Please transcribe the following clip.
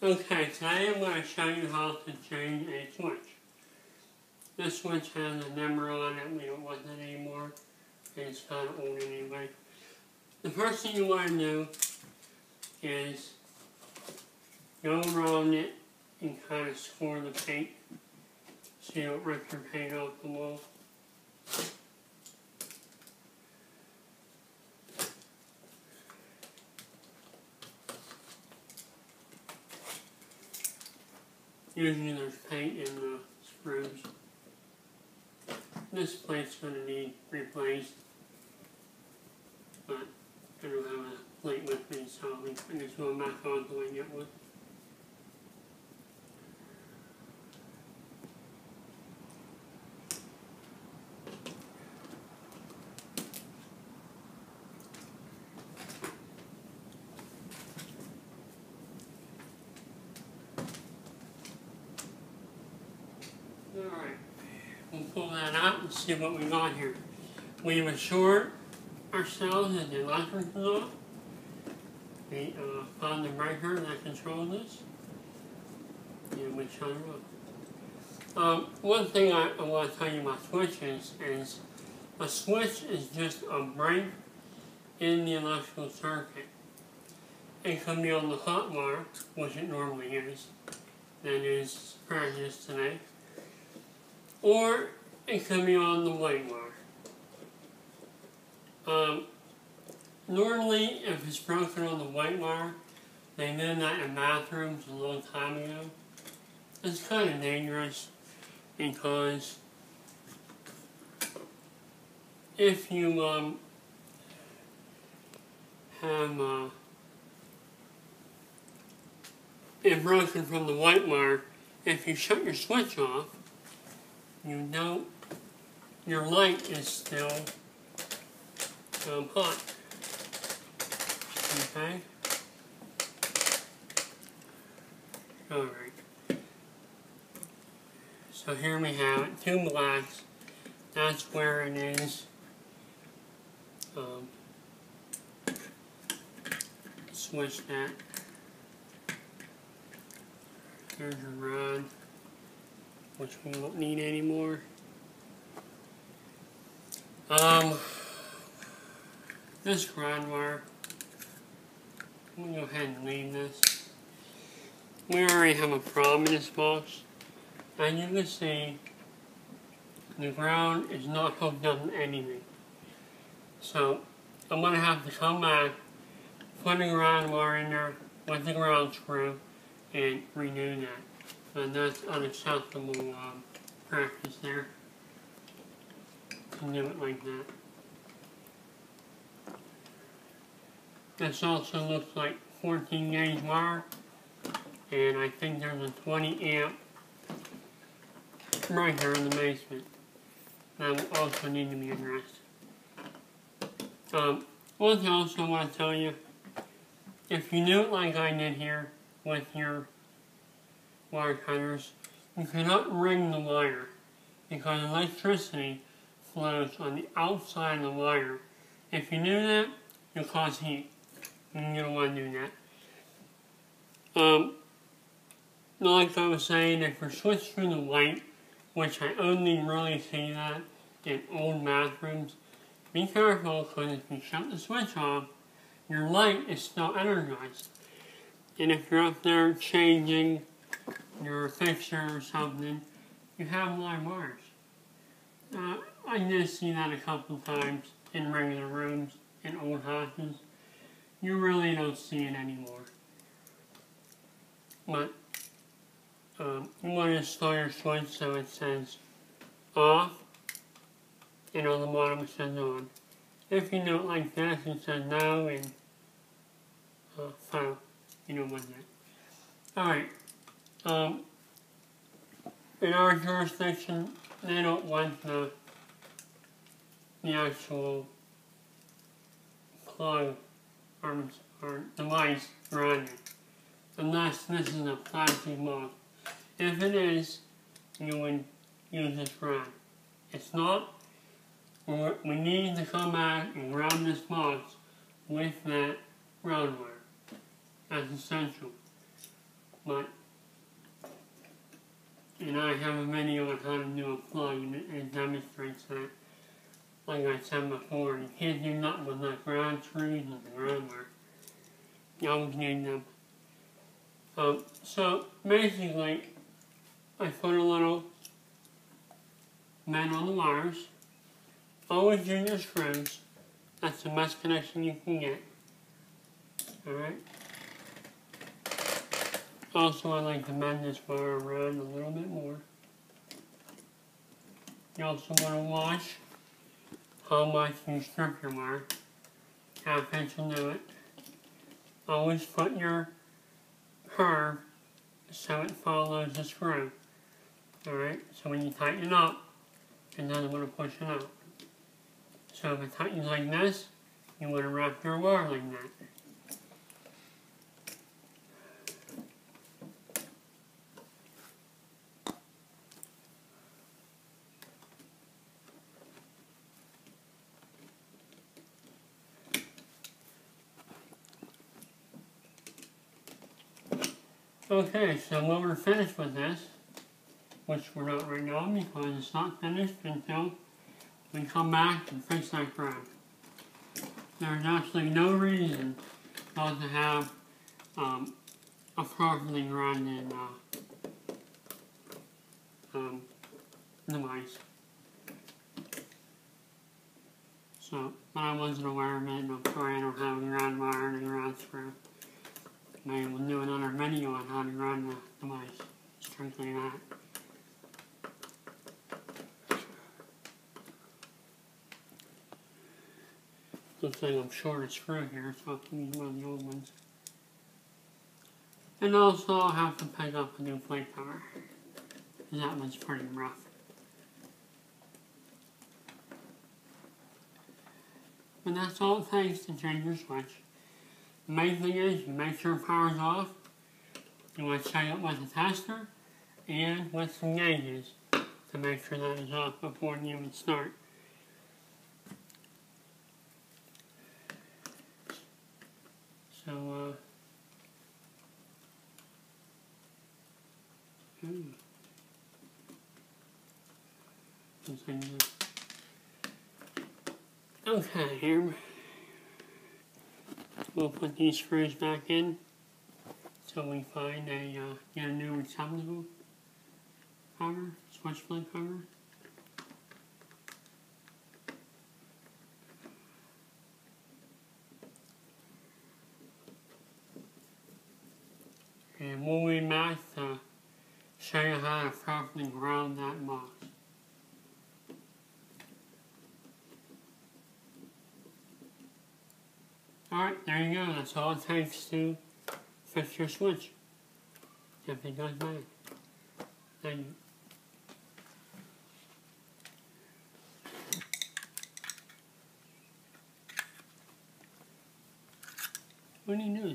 Okay, today I'm going to show you how to change a switch. This switch has a number on it, we don't want that anymore, it's kind of old anyway. The first thing you want to do is go around it and kind of score the paint so you don't rip your paint off the wall. Usually there's paint in the screws. This plate's going to need replaced, but I don't have a plate with me, so I'm just going back on until I get one. Alright, we'll pull that out and see what we got here. We've assured ourselves that the electric is off. We uh, found the breaker that controls this. And we shut it off. Um, one thing I, I want to tell you about switches is a switch is just a break in the electrical circuit. It can be on the hot wire, which it normally is, that is practice today or it can be on the white wire. Um, normally, if it's broken on the white wire, they did that in bathrooms a long time ago. It's kind of dangerous because if you um, have uh, it broken from the white wire, if you shut your switch off, you know your light is still um, hot. Okay? Alright. So here we have it, two blacks. That's where it is. Um, switch that. There's a rod which we won't need anymore. Um, this ground wire, I'm going to go ahead and leave this. We already have a problem in this box. And you can see, the ground is not hooked up to anything. So, I'm going to have to come back, put the ground wire in there with the ground screw, and renew that. And that's unacceptable um, practice there. Do it like that. This also looks like 14 gauge wire. And I think there's a 20 amp right here in the basement. That will also need to be addressed. Um, one thing I also want to tell you, if you do it like I did here with your wire cutters, you cannot ring the wire because electricity flows on the outside of the wire. If you do that, you'll cause heat. And you don't want to do that. Um, like I was saying, if you're switched to the light, which I only really see that in old bathrooms, be careful because if you shut the switch off, your light is still energized. And if you're up there changing your fixture or something, you have live wires. Uh, I did see that a couple times in regular rooms in old houses. You really don't see it anymore. But um, you want to install your switch so it says off and on the bottom it says on. If you do it like this, it says no and uh, file. You know what that. Alright. Um, in our jurisdiction, they don't want the, the actual plug or, or device running, unless this is a plastic box. If it is, you would use this rod. It's not, we need to come back and ground this box with that ground wire. That's essential. but and I have a video on how to do a plug and it demonstrates that. Like I said before, you can't do nothing with the ground trees and the grammar. You always need them. Um, so basically, I put a little men on the wires. Always use your screws. That's the best connection you can get. Alright. Also, I like to bend this wire around a little bit more. You also want to watch how much you strip your wire. Half inch will do it. Always put your curve so it follows the screw. Alright, so when you tighten up, it doesn't want to push it out. So if it tightens like this, you want to wrap your wire like that. Okay, so when we're finished with this, which we're not right now because it's not finished until we come back and fix that ground. There's actually no reason not to have um, a properly grounded uh, um, device. So, but I wasn't aware of it, and I'm sorry I don't have a ground wire and a ground screw. Maybe we'll do another video on how to run the device. Strictly that. Looks like I'm short a screw here, so I'll use one of the old ones. And also I'll have to pick up a new plate cover. That one's pretty rough. But that's all it takes to change your switch. Main thing is make sure power's off. You want to check it with a tester and with some gauges to make sure that is off before you even start. So, uh, hmm. Okay, here we'll put these screws back in until we find a, uh, get a new receptacle cover, switch plate cover. And we'll back to show you how to properly ground that box. Alright, there you go. That's all takes to fix your switch. If it goes bad. You. What do you do?